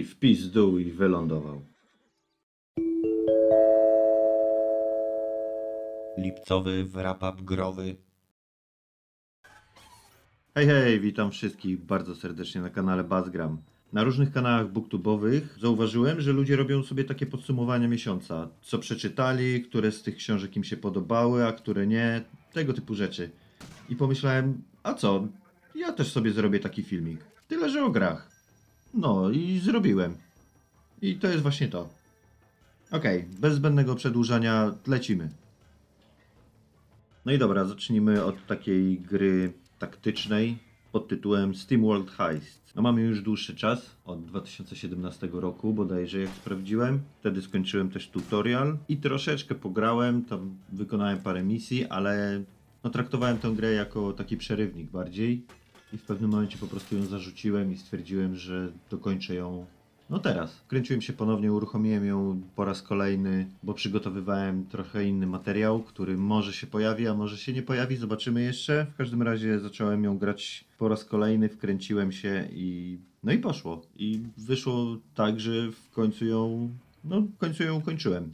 I wpis dół i wylądował. Lipcowy wrap-up growy. Hej, hej, witam wszystkich bardzo serdecznie na kanale Bazgram. Na różnych kanałach booktubowych zauważyłem, że ludzie robią sobie takie podsumowania miesiąca. Co przeczytali, które z tych książek im się podobały, a które nie, tego typu rzeczy. I pomyślałem, a co, ja też sobie zrobię taki filmik. Tyle, że o grach. No i zrobiłem. I to jest właśnie to. Okej, bez zbędnego przedłużania lecimy. No i dobra, zacznijmy od takiej gry taktycznej pod tytułem SteamWorld Heist. No mamy już dłuższy czas, od 2017 roku bodajże jak sprawdziłem. Wtedy skończyłem też tutorial i troszeczkę pograłem, tam wykonałem parę misji, ale no traktowałem tę grę jako taki przerywnik bardziej. I w pewnym momencie po prostu ją zarzuciłem i stwierdziłem, że dokończę ją no teraz. Kręciłem się ponownie, uruchomiłem ją po raz kolejny, bo przygotowywałem trochę inny materiał, który może się pojawi, a może się nie pojawi, zobaczymy jeszcze. W każdym razie zacząłem ją grać po raz kolejny, wkręciłem się i no i poszło. I wyszło tak, że w końcu ją, no w końcu ją ukończyłem.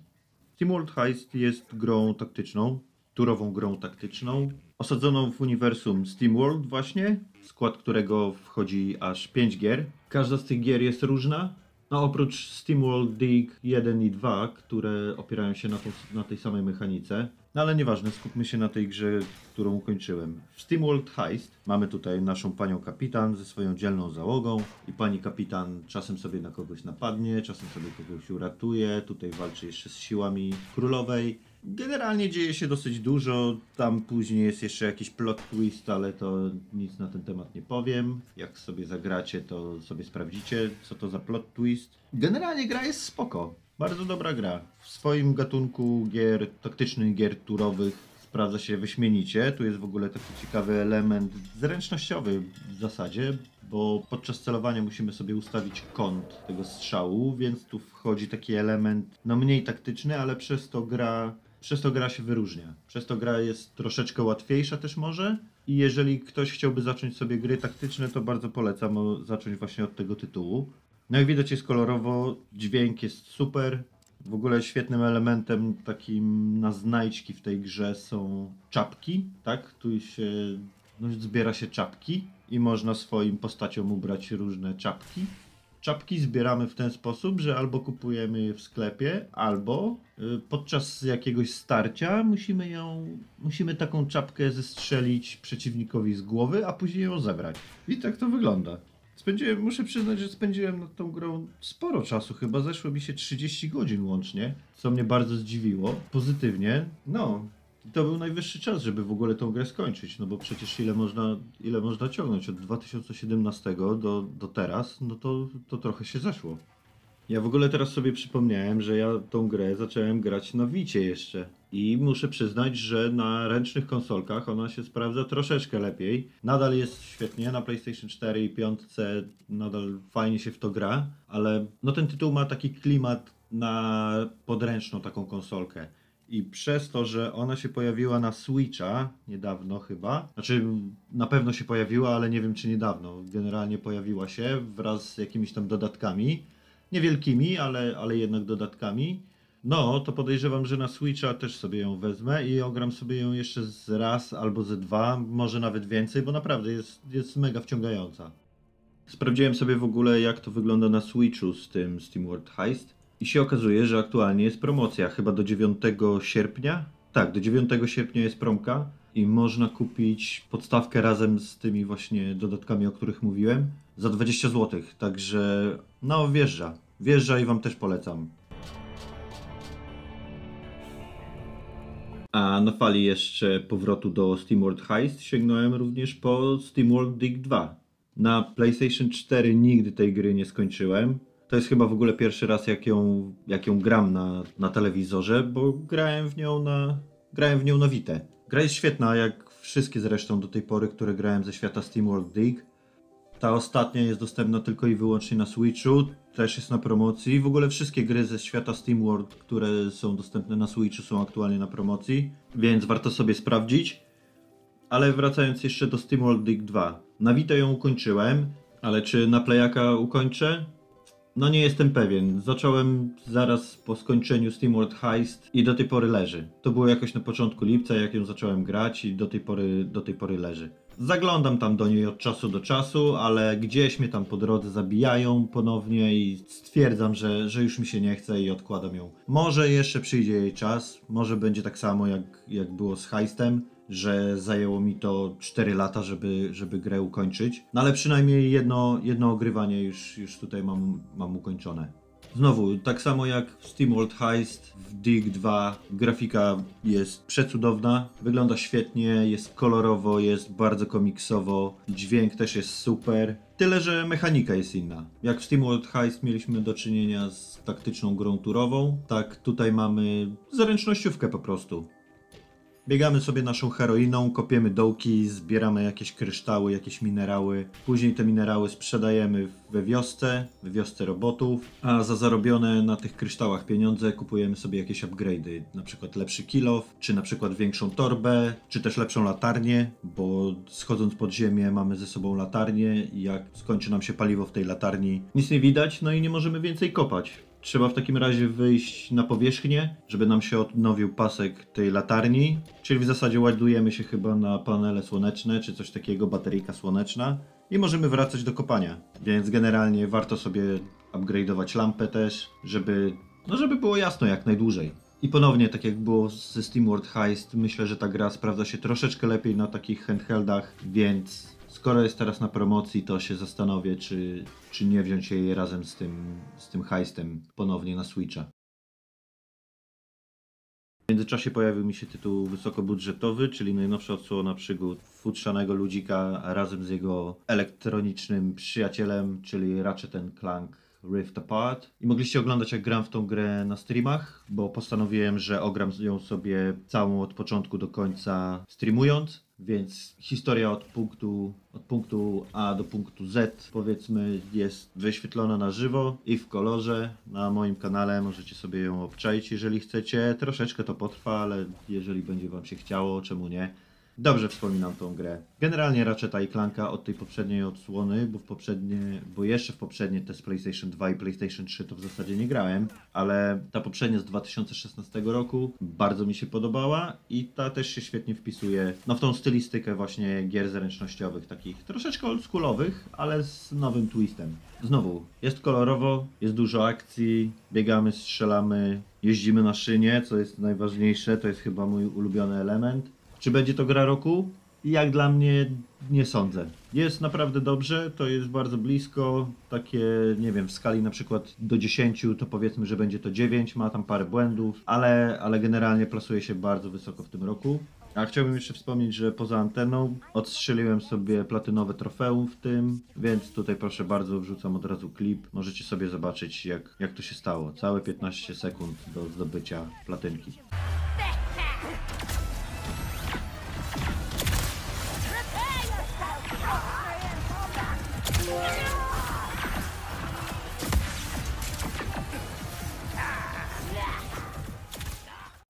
SteamWorld Heist jest grą taktyczną, turową grą taktyczną, osadzoną w uniwersum SteamWorld właśnie, w skład którego wchodzi aż 5 gier. Każda z tych gier jest różna, no oprócz SteamWorld Dig 1 i 2, które opierają się na, na tej samej mechanice. No ale nieważne, skupmy się na tej grze, którą ukończyłem. W SteamWorld Heist mamy tutaj naszą panią kapitan ze swoją dzielną załogą i pani kapitan czasem sobie na kogoś napadnie, czasem sobie kogoś uratuje, tutaj walczy jeszcze z siłami królowej. Generalnie dzieje się dosyć dużo, tam później jest jeszcze jakiś plot twist, ale to nic na ten temat nie powiem. Jak sobie zagracie, to sobie sprawdzicie, co to za plot twist. Generalnie gra jest spoko, bardzo dobra gra. W swoim gatunku gier taktycznych, gier turowych sprawdza się wyśmienicie. Tu jest w ogóle taki ciekawy element zręcznościowy w zasadzie, bo podczas celowania musimy sobie ustawić kąt tego strzału, więc tu wchodzi taki element no mniej taktyczny, ale przez to gra przez to gra się wyróżnia. Przez to gra jest troszeczkę łatwiejsza też może. I jeżeli ktoś chciałby zacząć sobie gry taktyczne, to bardzo polecam zacząć właśnie od tego tytułu. No jak widać jest kolorowo, dźwięk jest super. W ogóle świetnym elementem takim na znajdźki w tej grze są czapki, tak? Tu się no, zbiera się czapki i można swoim postaciom ubrać różne czapki. Czapki zbieramy w ten sposób, że albo kupujemy je w sklepie, albo y, podczas jakiegoś starcia musimy ją, musimy taką czapkę zestrzelić przeciwnikowi z głowy, a później ją zebrać. I tak to wygląda. Spędziłem, muszę przyznać, że spędziłem nad tą grą sporo czasu, chyba zeszło mi się 30 godzin łącznie, co mnie bardzo zdziwiło, pozytywnie. No, to był najwyższy czas, żeby w ogóle tą grę skończyć, no bo przecież ile można, ile można ciągnąć od 2017 do, do teraz, no to, to trochę się zeszło. Ja w ogóle teraz sobie przypomniałem, że ja tą grę zacząłem grać na Wicie jeszcze. I muszę przyznać, że na ręcznych konsolkach ona się sprawdza troszeczkę lepiej. Nadal jest świetnie, na PlayStation 4 i 5 nadal fajnie się w to gra, ale no ten tytuł ma taki klimat na podręczną taką konsolkę. I przez to, że ona się pojawiła na Switcha niedawno chyba, znaczy na pewno się pojawiła, ale nie wiem czy niedawno, generalnie pojawiła się wraz z jakimiś tam dodatkami, niewielkimi, ale, ale jednak dodatkami. No, to podejrzewam, że na Switcha też sobie ją wezmę i ogram sobie ją jeszcze z raz albo ze dwa, może nawet więcej, bo naprawdę jest, jest mega wciągająca. Sprawdziłem sobie w ogóle jak to wygląda na Switchu z tym SteamWorld Heist i się okazuje, że aktualnie jest promocja, chyba do 9 sierpnia. Tak, do 9 sierpnia jest promka i można kupić podstawkę razem z tymi właśnie dodatkami, o których mówiłem, za 20 zł. Także no wjeżdża. Wjeżdża i wam też polecam. A na fali jeszcze powrotu do SteamWorld Heist sięgnąłem również po SteamWorld Dig 2. Na PlayStation 4 nigdy tej gry nie skończyłem. To jest chyba w ogóle pierwszy raz, jak ją, jak ją gram na, na telewizorze, bo grałem w nią na, grałem w nią na Vita. Gra jest świetna, jak wszystkie zresztą do tej pory, które grałem ze świata SteamWorld Dig. Ta ostatnia jest dostępna tylko i wyłącznie na Switchu, też jest na promocji. W ogóle wszystkie gry ze świata SteamWorld, które są dostępne na Switchu są aktualnie na promocji, więc warto sobie sprawdzić. Ale wracając jeszcze do SteamWorld Dig 2. Na Vita ją ukończyłem, ale czy na Playaka ukończę? No nie jestem pewien. Zacząłem zaraz po skończeniu SteamWorld Heist i do tej pory leży. To było jakoś na początku lipca, jak ją zacząłem grać i do tej pory, do tej pory leży. Zaglądam tam do niej od czasu do czasu, ale gdzieś mnie tam po drodze zabijają ponownie i stwierdzam, że, że już mi się nie chce i odkładam ją. Może jeszcze przyjdzie jej czas, może będzie tak samo jak, jak było z Heistem, że zajęło mi to 4 lata, żeby, żeby grę ukończyć. No ale przynajmniej jedno, jedno ogrywanie już, już tutaj mam, mam ukończone. Znowu, tak samo jak w SteamWorld Heist, w Dig 2 grafika jest przecudowna, wygląda świetnie, jest kolorowo, jest bardzo komiksowo, dźwięk też jest super. Tyle, że mechanika jest inna. Jak w SteamWorld Heist mieliśmy do czynienia z taktyczną grą turową, tak tutaj mamy zręcznościówkę po prostu. Biegamy sobie naszą heroiną, kopiemy dołki, zbieramy jakieś kryształy, jakieś minerały. Później te minerały sprzedajemy we wiosce, we wiosce robotów, a za zarobione na tych kryształach pieniądze kupujemy sobie jakieś upgrade'y, na przykład lepszy kilof, czy na przykład większą torbę, czy też lepszą latarnię, bo schodząc pod ziemię mamy ze sobą latarnię i jak skończy nam się paliwo w tej latarni, nic nie widać, no i nie możemy więcej kopać. Trzeba w takim razie wyjść na powierzchnię, żeby nam się odnowił pasek tej latarni, czyli w zasadzie ładujemy się chyba na panele słoneczne, czy coś takiego, bateryjka słoneczna i możemy wracać do kopania. Więc generalnie warto sobie upgrade'ować lampę też, żeby, no żeby było jasno jak najdłużej. I ponownie, tak jak było ze SteamWorld Heist, myślę, że ta gra sprawdza się troszeczkę lepiej na takich handheldach, więc skoro jest teraz na promocji, to się zastanowię, czy, czy nie wziąć jej razem z tym, z tym heistem ponownie na Switcha. W międzyczasie pojawił mi się tytuł wysokobudżetowy, czyli najnowsza odsłona przygód futrzanego ludzika razem z jego elektronicznym przyjacielem, czyli Ratchet Clank Rift Apart. I mogliście oglądać jak gram w tą grę na streamach, bo postanowiłem, że ogram ją sobie całą od początku do końca streamując. Więc historia od punktu, od punktu A do punktu Z powiedzmy jest wyświetlona na żywo i w kolorze na moim kanale. Możecie sobie ją obczaić, jeżeli chcecie. Troszeczkę to potrwa, ale jeżeli będzie Wam się chciało, czemu nie? Dobrze wspominam tą grę. Generalnie Ratcheta i Clanka od tej poprzedniej odsłony, bo w poprzednie, bo jeszcze w poprzednie te z PlayStation 2 i PlayStation 3 to w zasadzie nie grałem, ale ta poprzednia z 2016 roku bardzo mi się podobała i ta też się świetnie wpisuje no, w tą stylistykę właśnie gier zręcznościowych, takich troszeczkę oldschoolowych, ale z nowym twistem. Znowu, jest kolorowo, jest dużo akcji, biegamy, strzelamy, jeździmy na szynie, co jest najważniejsze, to jest chyba mój ulubiony element. Czy będzie to gra roku? Jak dla mnie nie sądzę. Jest naprawdę dobrze, to jest bardzo blisko, takie nie wiem, w skali na przykład do 10 to powiedzmy, że będzie to 9, ma tam parę błędów, ale, ale generalnie plasuje się bardzo wysoko w tym roku. A chciałbym jeszcze wspomnieć, że poza anteną odstrzeliłem sobie platynowe trofeum w tym, więc tutaj proszę bardzo wrzucam od razu klip. Możecie sobie zobaczyć jak, jak to się stało. Całe 15 sekund do zdobycia platynki.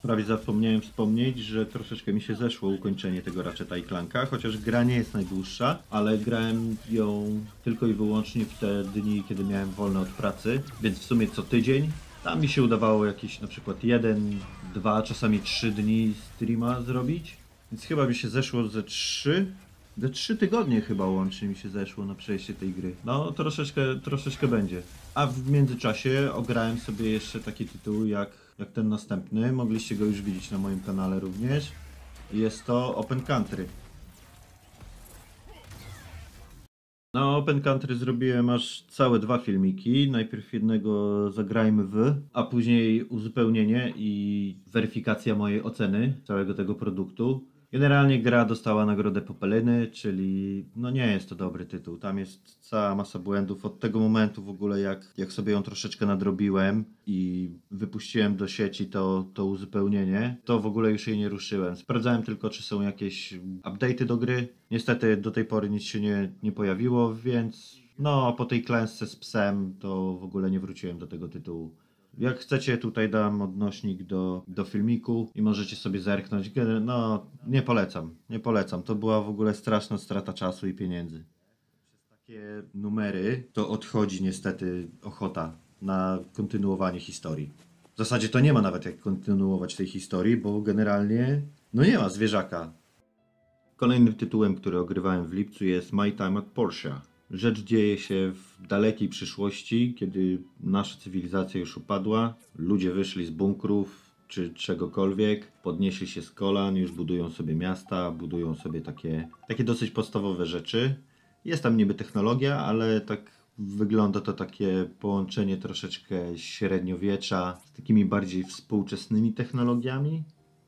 Prawie zapomniałem wspomnieć, że troszeczkę mi się zeszło ukończenie tego Ratcheta i Clanka, chociaż gra nie jest najdłuższa, ale grałem ją tylko i wyłącznie w te dni, kiedy miałem wolne od pracy, więc w sumie co tydzień. Tam mi się udawało jakieś na przykład jeden, dwa, czasami trzy dni streama zrobić, więc chyba mi się zeszło ze trzy, ze trzy tygodnie chyba łącznie mi się zeszło na przejście tej gry. No troszeczkę, troszeczkę będzie. A w międzyczasie ograłem sobie jeszcze takie tytuły jak, jak ten następny. Mogliście go już widzieć na moim kanale również. Jest to Open Country. Na Open Country zrobiłem aż całe dwa filmiki. Najpierw jednego zagrajmy w, a później uzupełnienie i weryfikacja mojej oceny całego tego produktu. Generalnie gra dostała nagrodę Popeliny, czyli no nie jest to dobry tytuł. Tam jest cała masa błędów. Od tego momentu w ogóle jak, jak sobie ją troszeczkę nadrobiłem i wypuściłem do sieci to, to uzupełnienie, to w ogóle już jej nie ruszyłem. Sprawdzałem tylko, czy są jakieś update'y do gry. Niestety do tej pory nic się nie, nie pojawiło, więc no po tej klęsce z psem to w ogóle nie wróciłem do tego tytułu. Jak chcecie, tutaj dam odnośnik do, do filmiku i możecie sobie zerknąć. No, nie polecam, nie polecam. To była w ogóle straszna strata czasu i pieniędzy. Przez takie numery to odchodzi niestety ochota na kontynuowanie historii. W zasadzie to nie ma nawet jak kontynuować tej historii, bo generalnie no nie ma zwierzaka. Kolejnym tytułem, który ogrywałem w lipcu jest My Time at Porsche. Rzecz dzieje się w dalekiej przyszłości, kiedy nasza cywilizacja już upadła, ludzie wyszli z bunkrów czy czegokolwiek, podnieśli się z kolan, już budują sobie miasta, budują sobie takie, takie dosyć podstawowe rzeczy. Jest tam niby technologia, ale tak wygląda to takie połączenie troszeczkę średniowiecza z takimi bardziej współczesnymi technologiami.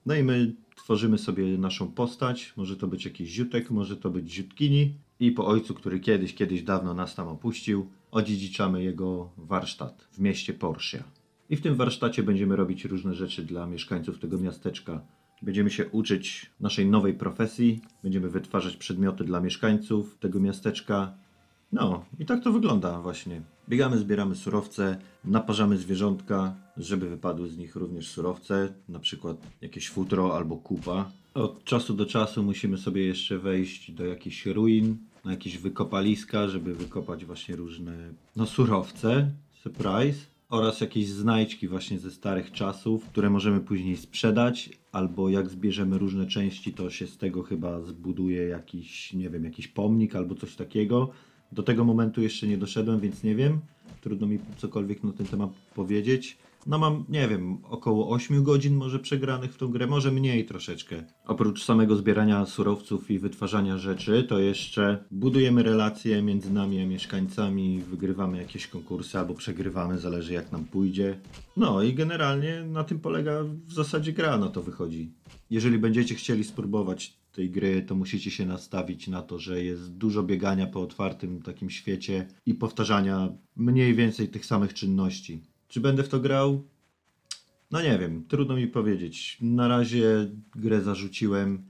No i my tworzymy sobie naszą postać. Może to być jakiś ziutek, może to być ziutkini. I po ojcu, który kiedyś, kiedyś dawno nas tam opuścił, odziedziczamy jego warsztat w mieście Porsche. I w tym warsztacie będziemy robić różne rzeczy dla mieszkańców tego miasteczka. Będziemy się uczyć naszej nowej profesji, będziemy wytwarzać przedmioty dla mieszkańców tego miasteczka. No, i tak to wygląda właśnie. Biegamy, zbieramy surowce, naparzamy zwierzątka, żeby wypadły z nich również surowce, na przykład jakieś futro albo kupa. Od czasu do czasu musimy sobie jeszcze wejść do jakichś ruin, na jakieś wykopaliska, żeby wykopać właśnie różne no, surowce, surprise, oraz jakieś znajdźki właśnie ze starych czasów, które możemy później sprzedać, albo jak zbierzemy różne części, to się z tego chyba zbuduje jakiś, nie wiem, jakiś pomnik albo coś takiego. Do tego momentu jeszcze nie doszedłem, więc nie wiem. Trudno mi cokolwiek na ten temat powiedzieć. No mam, nie wiem, około 8 godzin może przegranych w tą grę, może mniej troszeczkę. Oprócz samego zbierania surowców i wytwarzania rzeczy, to jeszcze budujemy relacje między nami a mieszkańcami, wygrywamy jakieś konkursy albo przegrywamy, zależy jak nam pójdzie. No i generalnie na tym polega w zasadzie gra, no to wychodzi. Jeżeli będziecie chcieli spróbować tej gry, to musicie się nastawić na to, że jest dużo biegania po otwartym takim świecie i powtarzania mniej więcej tych samych czynności. Czy będę w to grał? No nie wiem, trudno mi powiedzieć. Na razie grę zarzuciłem.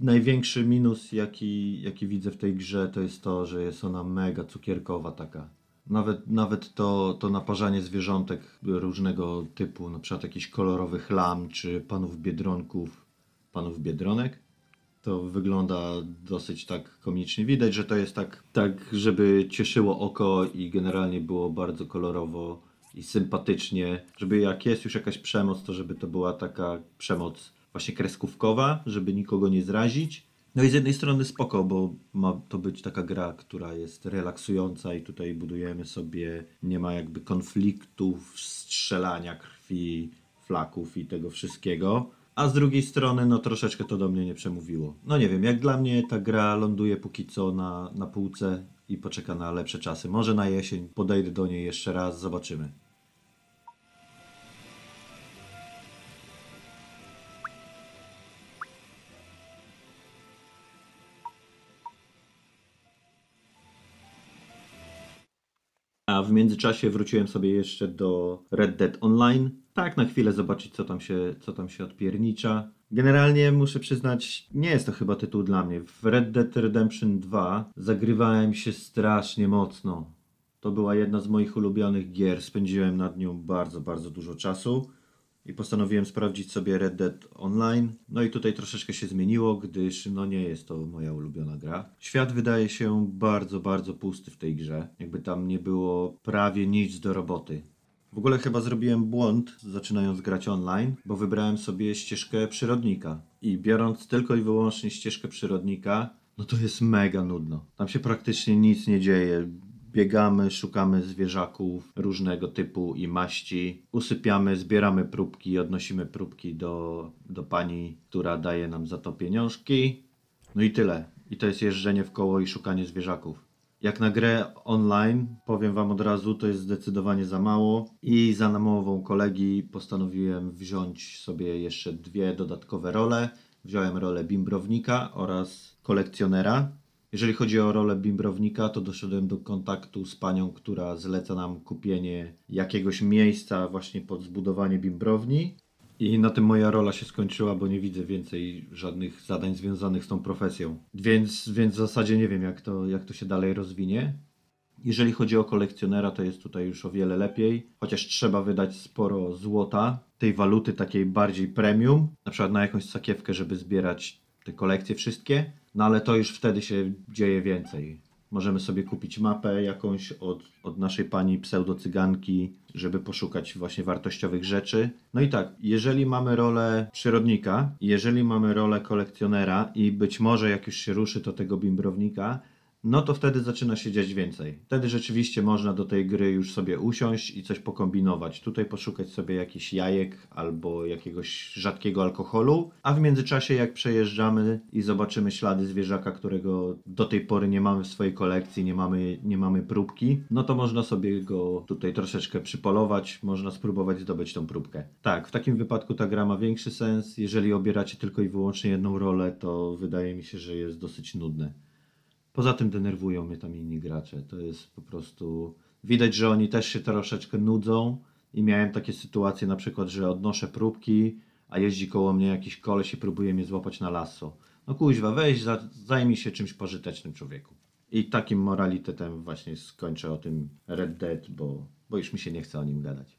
Największy minus, jaki, jaki widzę w tej grze, to jest to, że jest ona mega cukierkowa taka. Nawet, nawet to, to naparzanie zwierzątek różnego typu, na przykład jakichś kolorowych lam, czy panów biedronków, panów biedronek, to wygląda dosyć tak komicznie. Widać, że to jest tak, tak, żeby cieszyło oko i generalnie było bardzo kolorowo i sympatycznie, żeby jak jest już jakaś przemoc, to żeby to była taka przemoc właśnie kreskówkowa, żeby nikogo nie zrazić. No i z jednej strony spoko, bo ma to być taka gra, która jest relaksująca i tutaj budujemy sobie, nie ma jakby konfliktów, strzelania krwi, flaków i tego wszystkiego. A z drugiej strony, no troszeczkę to do mnie nie przemówiło. No nie wiem, jak dla mnie ta gra ląduje póki co na, na półce i poczeka na lepsze czasy. Może na jesień podejdę do niej jeszcze raz, zobaczymy. W międzyczasie wróciłem sobie jeszcze do Red Dead Online. Tak, na chwilę zobaczyć, co tam się, co tam się odpiernicza. Generalnie muszę przyznać, nie jest to chyba tytuł dla mnie. W Red Dead Redemption 2 zagrywałem się strasznie mocno. To była jedna z moich ulubionych gier. Spędziłem nad nią bardzo, bardzo dużo czasu i postanowiłem sprawdzić sobie Red Dead Online. No i tutaj troszeczkę się zmieniło, gdyż no nie jest to moja ulubiona gra. Świat wydaje się bardzo, bardzo pusty w tej grze. Jakby tam nie było prawie nic do roboty. W ogóle chyba zrobiłem błąd zaczynając grać online, bo wybrałem sobie ścieżkę przyrodnika. I biorąc tylko i wyłącznie ścieżkę przyrodnika, no to jest mega nudno. Tam się praktycznie nic nie dzieje. Biegamy, szukamy zwierzaków różnego typu i maści, usypiamy, zbieramy próbki, odnosimy próbki do, do pani, która daje nam za to pieniążki. No i tyle. I to jest jeżdżenie w koło i szukanie zwierzaków. Jak na grę online, powiem Wam od razu, to jest zdecydowanie za mało i za namową kolegi postanowiłem wziąć sobie jeszcze dwie dodatkowe role. Wziąłem rolę bimbrownika oraz kolekcjonera. Jeżeli chodzi o rolę bimbrownika, to doszedłem do kontaktu z panią, która zleca nam kupienie jakiegoś miejsca właśnie pod zbudowanie bimbrowni. I na tym moja rola się skończyła, bo nie widzę więcej żadnych zadań związanych z tą profesją. Więc, więc w zasadzie nie wiem, jak to, jak to się dalej rozwinie. Jeżeli chodzi o kolekcjonera, to jest tutaj już o wiele lepiej, chociaż trzeba wydać sporo złota, tej waluty takiej bardziej premium, na przykład na jakąś sakiewkę, żeby zbierać te kolekcje wszystkie, no ale to już wtedy się dzieje więcej. Możemy sobie kupić mapę jakąś od, od naszej pani pseudocyganki, żeby poszukać właśnie wartościowych rzeczy. No i tak, jeżeli mamy rolę przyrodnika, jeżeli mamy rolę kolekcjonera i być może jak już się ruszy to tego bimbrownika, no to wtedy zaczyna się dziać więcej. Wtedy rzeczywiście można do tej gry już sobie usiąść i coś pokombinować. Tutaj poszukać sobie jakichś jajek albo jakiegoś rzadkiego alkoholu, a w międzyczasie jak przejeżdżamy i zobaczymy ślady zwierzaka, którego do tej pory nie mamy w swojej kolekcji, nie mamy, nie mamy próbki, no to można sobie go tutaj troszeczkę przypolować, można spróbować zdobyć tą próbkę. Tak, w takim wypadku ta gra ma większy sens. Jeżeli obieracie tylko i wyłącznie jedną rolę, to wydaje mi się, że jest dosyć nudne. Poza tym denerwują mnie tam inni gracze. To jest po prostu. Widać, że oni też się troszeczkę nudzą. I miałem takie sytuacje, na przykład, że odnoszę próbki, a jeździ koło mnie jakiś koleś i próbuje mnie złapać na lasso. No kuźwa, weź, za, zajmij się czymś pożytecznym człowieku. I takim moralitetem właśnie skończę o tym Red Dead, bo, bo już mi się nie chce o nim gadać.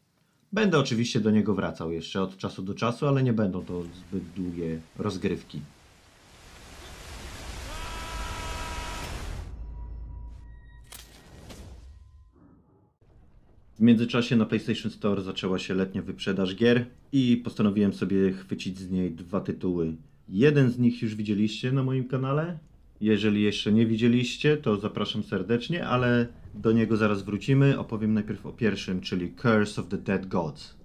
Będę oczywiście do niego wracał jeszcze od czasu do czasu, ale nie będą to zbyt długie rozgrywki. W międzyczasie na PlayStation Store zaczęła się letnia wyprzedaż gier i postanowiłem sobie chwycić z niej dwa tytuły. Jeden z nich już widzieliście na moim kanale. Jeżeli jeszcze nie widzieliście, to zapraszam serdecznie, ale do niego zaraz wrócimy. Opowiem najpierw o pierwszym, czyli Curse of the Dead Gods.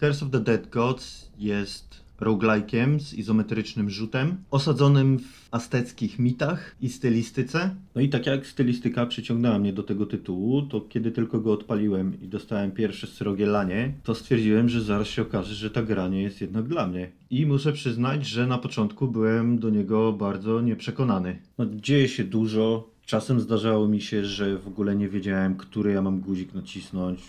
Curse of the Dead Gods jest roguelike'iem z izometrycznym rzutem, osadzonym w azteckich mitach i stylistyce. No i tak jak stylistyka przyciągnęła mnie do tego tytułu, to kiedy tylko go odpaliłem i dostałem pierwsze srogie lanie, to stwierdziłem, że zaraz się okaże, że ta gra nie jest jednak dla mnie. I muszę przyznać, że na początku byłem do niego bardzo nieprzekonany. No, dzieje się dużo, Czasem zdarzało mi się, że w ogóle nie wiedziałem, który ja mam guzik nacisnąć.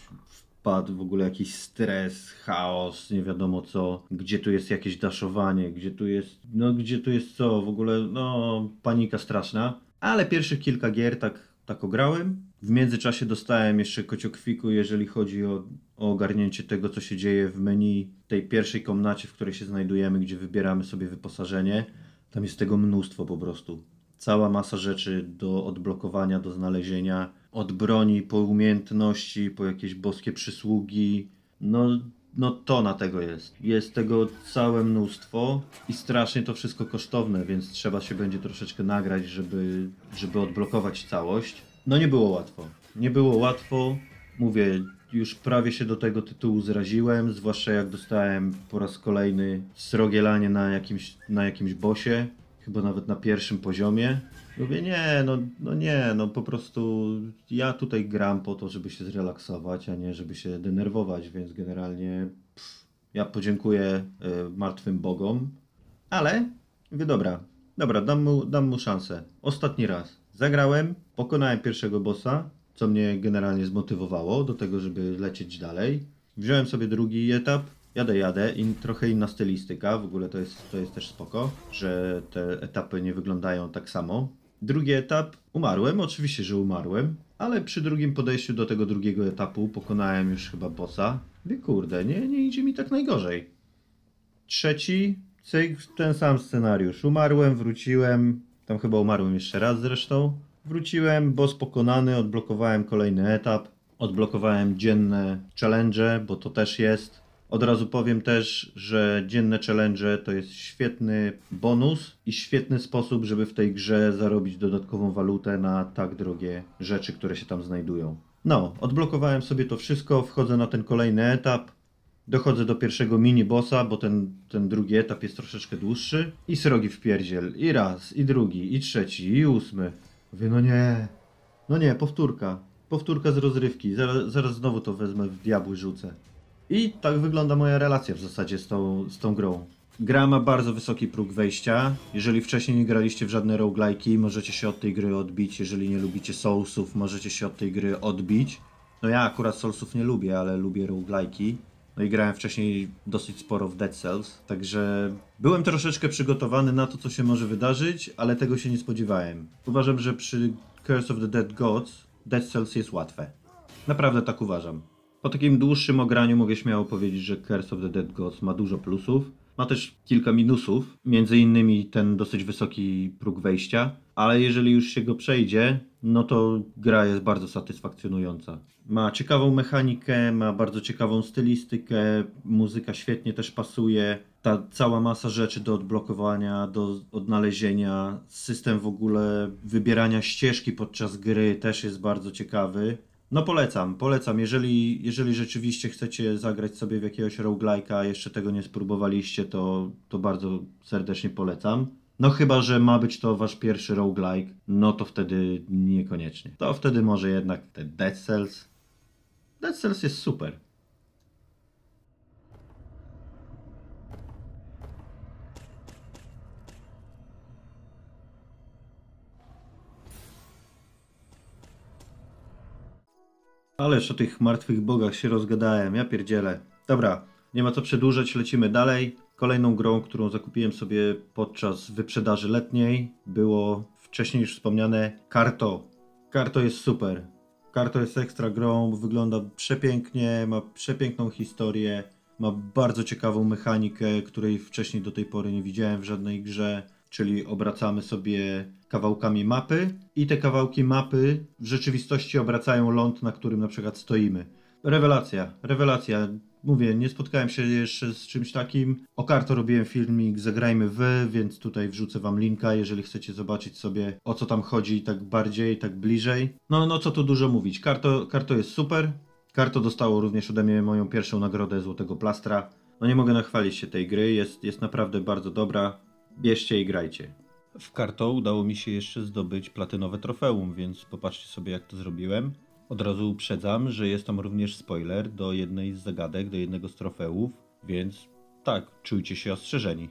Wpadł w ogóle jakiś stres, chaos, nie wiadomo co. Gdzie tu jest jakieś daszowanie, gdzie tu jest, no gdzie tu jest co, w ogóle, no panika straszna. Ale pierwszych kilka gier tak, tak ograłem. W międzyczasie dostałem jeszcze kociokwiku, jeżeli chodzi o, o ogarnięcie tego, co się dzieje w menu tej pierwszej komnacie, w której się znajdujemy, gdzie wybieramy sobie wyposażenie. Tam jest tego mnóstwo po prostu cała masa rzeczy do odblokowania, do znalezienia. Od broni po umiejętności, po jakieś boskie przysługi. No, no tona tego jest. Jest tego całe mnóstwo i strasznie to wszystko kosztowne, więc trzeba się będzie troszeczkę nagrać, żeby, żeby odblokować całość. No nie było łatwo. Nie było łatwo. Mówię, już prawie się do tego tytułu zraziłem, zwłaszcza jak dostałem po raz kolejny srogielanie na jakimś, na jakimś bosie chyba nawet na pierwszym poziomie. Mówię, nie, no, no nie, no po prostu ja tutaj gram po to, żeby się zrelaksować, a nie żeby się denerwować, więc generalnie pff, ja podziękuję y, martwym bogom, ale mówię, dobra, dobra, dam mu, dam mu szansę. Ostatni raz. Zagrałem, pokonałem pierwszego bossa, co mnie generalnie zmotywowało do tego, żeby lecieć dalej. Wziąłem sobie drugi etap, Jadę, jadę trochę inna stylistyka, w ogóle to jest, to jest też spoko, że te etapy nie wyglądają tak samo. Drugi etap, umarłem, oczywiście, że umarłem, ale przy drugim podejściu do tego drugiego etapu pokonałem już chyba bossa. Wie kurde, nie, nie idzie mi tak najgorzej. Trzeci, cyk, ten sam scenariusz. Umarłem, wróciłem, tam chyba umarłem jeszcze raz zresztą. Wróciłem, boss pokonany, odblokowałem kolejny etap. Odblokowałem dzienne challenge, bo to też jest. Od razu powiem też, że dzienne challenge to jest świetny bonus i świetny sposób, żeby w tej grze zarobić dodatkową walutę na tak drogie rzeczy, które się tam znajdują. No, odblokowałem sobie to wszystko, wchodzę na ten kolejny etap, dochodzę do pierwszego mini bossa, bo ten, ten drugi etap jest troszeczkę dłuższy i srogi w pierdziel. I raz, i drugi, i trzeci, i ósmy. Mówię, no nie, no nie, powtórka. Powtórka z rozrywki. Zaraz, zaraz znowu to wezmę w diabły rzucę. I tak wygląda moja relacja w zasadzie z tą, z tą grą. Gra ma bardzo wysoki próg wejścia. Jeżeli wcześniej nie graliście w żadne roguelike'i, możecie się od tej gry odbić. Jeżeli nie lubicie Soulsów, możecie się od tej gry odbić. No ja akurat Soulsów nie lubię, ale lubię roguelike'i. No i grałem wcześniej dosyć sporo w Dead Cells, także byłem troszeczkę przygotowany na to, co się może wydarzyć, ale tego się nie spodziewałem. Uważam, że przy Curse of the Dead Gods Dead Cells jest łatwe. Naprawdę tak uważam. Po takim dłuższym ograniu mogę śmiało powiedzieć, że Curse of the Dead Gods ma dużo plusów. Ma też kilka minusów, między innymi ten dosyć wysoki próg wejścia, ale jeżeli już się go przejdzie, no to gra jest bardzo satysfakcjonująca. Ma ciekawą mechanikę, ma bardzo ciekawą stylistykę, muzyka świetnie też pasuje. Ta cała masa rzeczy do odblokowania, do odnalezienia, system w ogóle wybierania ścieżki podczas gry też jest bardzo ciekawy. No polecam, polecam. Jeżeli, jeżeli rzeczywiście chcecie zagrać sobie w jakiegoś roguelike'a, a jeszcze tego nie spróbowaliście, to, to bardzo serdecznie polecam. No chyba, że ma być to wasz pierwszy roguelike, no to wtedy niekoniecznie. To wtedy może jednak te Dead Cells. Dead Cells jest super. Ależ o tych martwych bogach się rozgadałem, ja pierdzielę. Dobra, nie ma co przedłużać, lecimy dalej. Kolejną grą, którą zakupiłem sobie podczas wyprzedaży letniej, było wcześniej już wspomniane Karto. Karto jest super. Karto jest ekstra grą, wygląda przepięknie, ma przepiękną historię, ma bardzo ciekawą mechanikę, której wcześniej do tej pory nie widziałem w żadnej grze, czyli obracamy sobie kawałkami mapy i te kawałki mapy w rzeczywistości obracają ląd, na którym na przykład stoimy. Rewelacja, rewelacja. Mówię, nie spotkałem się jeszcze z czymś takim. O karto robiłem filmik Zagrajmy Wy, więc tutaj wrzucę Wam linka, jeżeli chcecie zobaczyć sobie o co tam chodzi tak bardziej, tak bliżej. No, no co tu dużo mówić. Karto, karto jest super. Karto dostało również ode mnie moją pierwszą nagrodę Złotego Plastra. No nie mogę nachwalić się tej gry, jest, jest naprawdę bardzo dobra. Bierzcie i grajcie. W karto udało mi się jeszcze zdobyć platynowe trofeum, więc popatrzcie sobie jak to zrobiłem. Od razu uprzedzam, że jest tam również spoiler do jednej z zagadek, do jednego z trofeów, więc tak, czujcie się ostrzeżeni.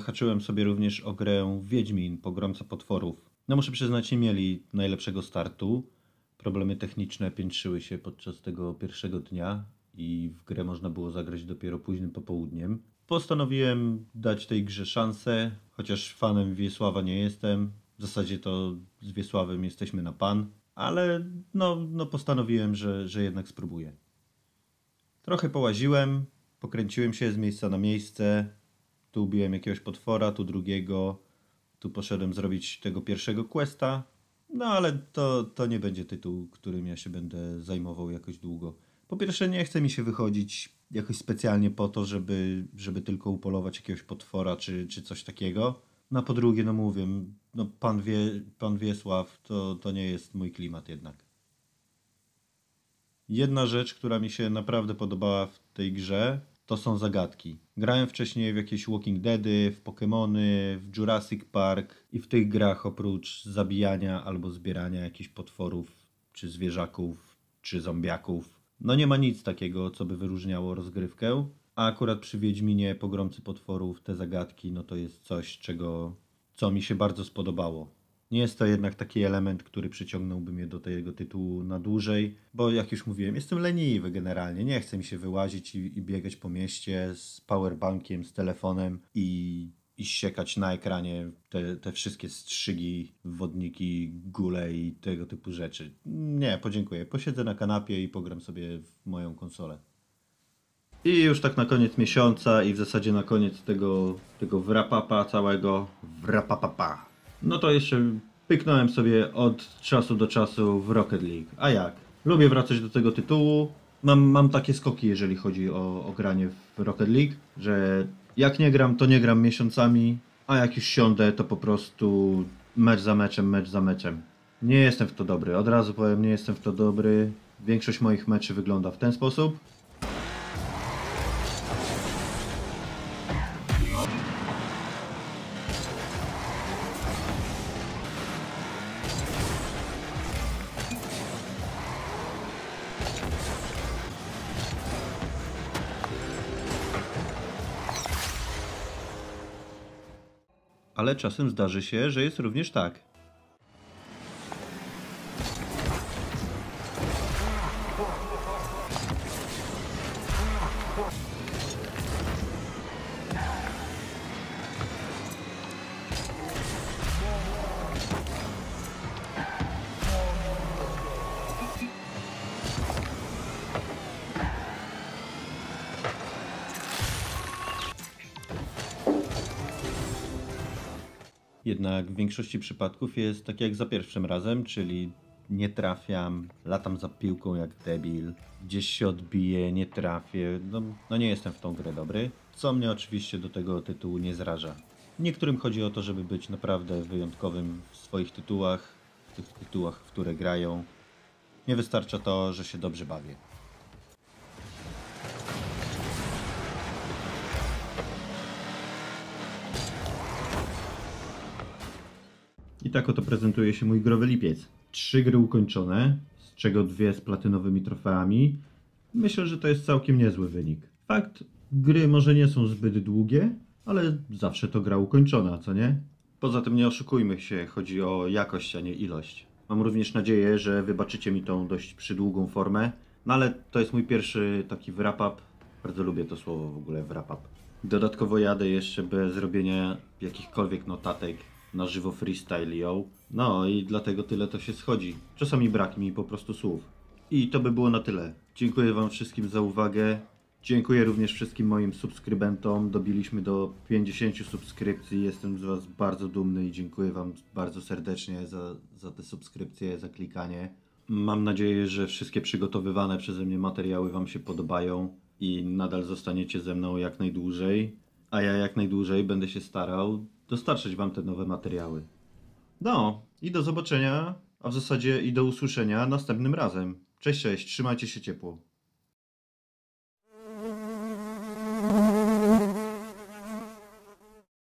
Zahaczyłem sobie również o grę Wiedźmin, Pogromca Potworów. No muszę przyznać, nie mieli najlepszego startu. Problemy techniczne piętrzyły się podczas tego pierwszego dnia i w grę można było zagrać dopiero późnym popołudniem. Postanowiłem dać tej grze szansę, chociaż fanem Wiesława nie jestem. W zasadzie to z Wiesławem jesteśmy na pan, ale no, no postanowiłem, że, że jednak spróbuję. Trochę połaziłem, pokręciłem się z miejsca na miejsce. Tu ubiłem jakiegoś potwora, tu drugiego. Tu poszedłem zrobić tego pierwszego questa. No ale to, to nie będzie tytuł, którym ja się będę zajmował jakoś długo. Po pierwsze, nie chce mi się wychodzić jakoś specjalnie po to, żeby, żeby tylko upolować jakiegoś potwora czy, czy coś takiego. No a po drugie, no mówię, no pan, wie, pan Wiesław to, to nie jest mój klimat jednak. Jedna rzecz, która mi się naprawdę podobała w tej grze, to są zagadki. Grałem wcześniej w jakieś Walking Deady, w Pokémony, w Jurassic Park i w tych grach oprócz zabijania albo zbierania jakichś potworów, czy zwierzaków, czy zombiaków, no nie ma nic takiego, co by wyróżniało rozgrywkę. A akurat przy Wiedźminie Pogromcy Potworów te zagadki, no to jest coś, czego, co mi się bardzo spodobało. Nie jest to jednak taki element, który przyciągnąłby mnie do tego tytułu na dłużej, bo jak już mówiłem, jestem leniwy generalnie. Nie chce mi się wyłazić i, i biegać po mieście z powerbankiem, z telefonem i, i siekać na ekranie te, te wszystkie strzygi, wodniki, gule i tego typu rzeczy. Nie, podziękuję. Posiedzę na kanapie i pogram sobie w moją konsolę. I już tak na koniec miesiąca i w zasadzie na koniec tego, tego wrapapa całego wrapapapa. No to jeszcze pyknąłem sobie od czasu do czasu w Rocket League. A jak? Lubię wracać do tego tytułu. Mam, mam takie skoki, jeżeli chodzi o, o granie w Rocket League, że jak nie gram, to nie gram miesiącami, a jak już siądę, to po prostu mecz za meczem, mecz za meczem. Nie jestem w to dobry. Od razu powiem, nie jestem w to dobry. Większość moich meczy wygląda w ten sposób. Ale czasem zdarzy się, że jest również tak. Jednak w większości przypadków jest tak jak za pierwszym razem, czyli nie trafiam, latam za piłką jak debil, gdzieś się odbiję, nie trafię. No, no nie jestem w tą grę dobry, co mnie oczywiście do tego tytułu nie zraża. Niektórym chodzi o to, żeby być naprawdę wyjątkowym w swoich tytułach, w tych tytułach, w które grają. Nie wystarcza to, że się dobrze bawię. I tak oto prezentuje się mój growy lipiec. Trzy gry ukończone, z czego dwie z platynowymi trofeami. Myślę, że to jest całkiem niezły wynik. Fakt, gry może nie są zbyt długie, ale zawsze to gra ukończona, co nie? Poza tym nie oszukujmy się, chodzi o jakość, a nie ilość. Mam również nadzieję, że wybaczycie mi tą dość przydługą formę, no ale to jest mój pierwszy taki wrap-up. Bardzo lubię to słowo w ogóle wrap-up. Dodatkowo jadę jeszcze bez robienia jakichkolwiek notatek na żywo freestyle yo. No i dlatego tyle to się schodzi. Czasami brak mi po prostu słów. I to by było na tyle. Dziękuję Wam wszystkim za uwagę. Dziękuję również wszystkim moim subskrybentom. Dobiliśmy do 50 subskrypcji. Jestem z Was bardzo dumny i dziękuję Wam bardzo serdecznie za, za te subskrypcje, za klikanie. Mam nadzieję, że wszystkie przygotowywane przeze mnie materiały Wam się podobają i nadal zostaniecie ze mną jak najdłużej. A ja jak najdłużej będę się starał dostarczyć Wam te nowe materiały. No i do zobaczenia, a w zasadzie i do usłyszenia następnym razem. Cześć, cześć, trzymajcie się ciepło.